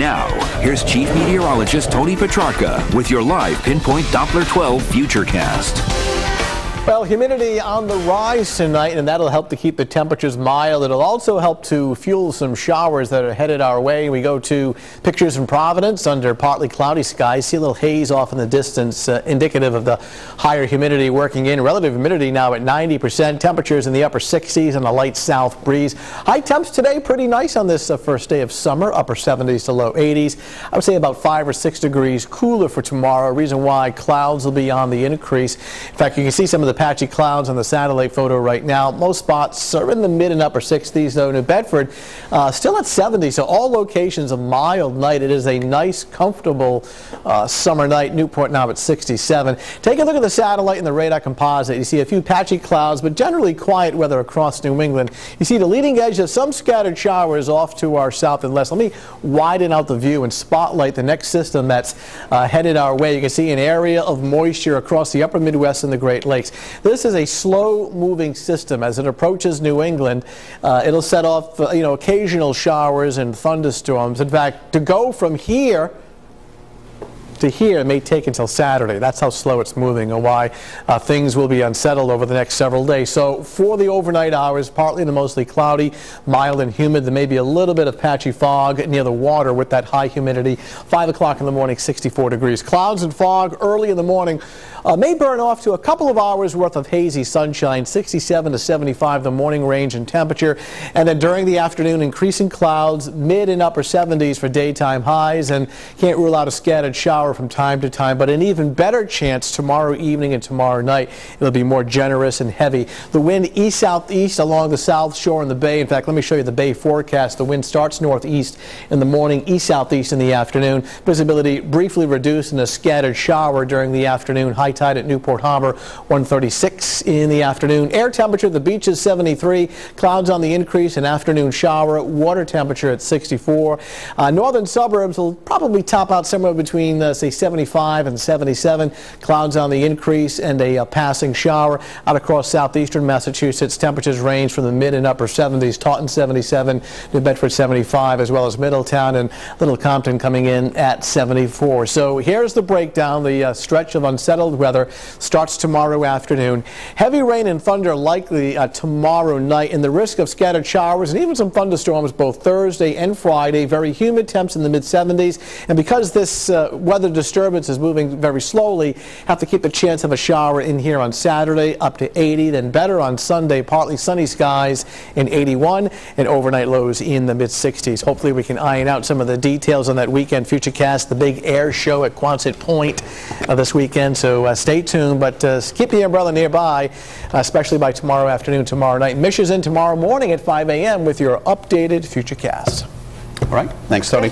Now, here's Chief Meteorologist Tony Petrarca with your live Pinpoint Doppler 12 Futurecast. Well, humidity on the rise tonight, and that'll help to keep the temperatures mild. It'll also help to fuel some showers that are headed our way. We go to pictures from Providence under partly cloudy skies. See a little haze off in the distance, uh, indicative of the higher humidity working in. Relative humidity now at 90%. Temperatures in the upper 60s and a light south breeze. High temps today, pretty nice on this uh, first day of summer. Upper 70s to low 80s. I would say about 5 or 6 degrees cooler for tomorrow. Reason why clouds will be on the increase. In fact, you can see some of the patchy clouds on the satellite photo right now. Most spots are in the mid and upper 60s, though New Bedford uh, still at 70, so all locations a mild night. It is a nice, comfortable uh, summer night. Newport now at 67. Take a look at the satellite and the radar composite. You see a few patchy clouds, but generally quiet weather across New England. You see the leading edge of some scattered showers off to our south and west. Let me widen out the view and spotlight the next system that's uh, headed our way. You can see an area of moisture across the upper Midwest and the Great Lakes. This is a slow moving system. As it approaches New England, uh, it'll set off, uh, you know, occasional showers and thunderstorms. In fact, to go from here to here may take until Saturday. That's how slow it's moving and why uh, things will be unsettled over the next several days. So for the overnight hours, partly to mostly cloudy, mild and humid. There may be a little bit of patchy fog near the water with that high humidity. 5 o'clock in the morning, 64 degrees. Clouds and fog early in the morning uh, may burn off to a couple of hours worth of hazy sunshine, 67 to 75 the morning range in temperature. And then during the afternoon, increasing clouds, mid and upper 70s for daytime highs. And can't rule out a scattered shower from time to time, but an even better chance tomorrow evening and tomorrow night. It'll be more generous and heavy. The wind east-southeast along the south shore and the bay. In fact, let me show you the bay forecast. The wind starts northeast in the morning, east-southeast in the afternoon. Visibility briefly reduced and a scattered shower during the afternoon. High tide at Newport Harbor, 136 in the afternoon. Air temperature at the beach is 73. Clouds on the increase, an afternoon shower. Water temperature at 64. Uh, northern suburbs will probably top out somewhere between uh, say 75 and 77. Clouds on the increase and a uh, passing shower out across southeastern Massachusetts. Temperatures range from the mid and upper 70s. Taunton 77, New Bedford 75, as well as Middletown and Little Compton coming in at 74. So here's the breakdown. The uh, stretch of unsettled weather starts tomorrow afternoon. Heavy rain and thunder likely uh, tomorrow night and the risk of scattered showers and even some thunderstorms both Thursday and Friday. Very humid temps in the mid 70s. And because this uh, weather disturbance is moving very slowly. Have to keep the chance of a shower in here on Saturday up to 80, then better on Sunday, partly sunny skies in 81 and overnight lows in the mid 60s. Hopefully we can iron out some of the details on that weekend Futurecast, the big air show at Quonset Point uh, this weekend. So uh, stay tuned, but uh, keep the umbrella nearby, especially by tomorrow afternoon, tomorrow night. Mish is in tomorrow morning at 5 a.m. with your updated Futurecast. All right. Thanks, Tony.